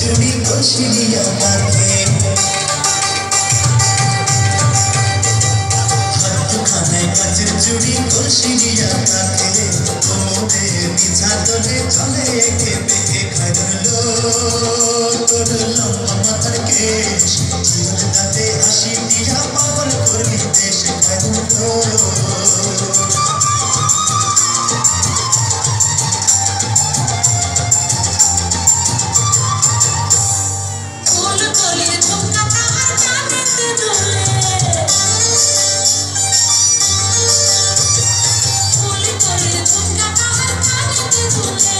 তুমি বসিনি আমাকে হাত খানায় কাছে চুরি বসিনি আমাকে to the